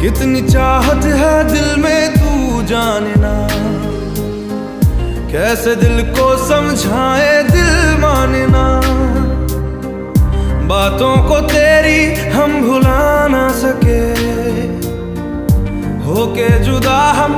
कितनी चाहत है दिल में तू जानना। कैसे दिल को समझाए दिल मानना। बातों को तेरी हम भुला ना सके। होके जुदा हम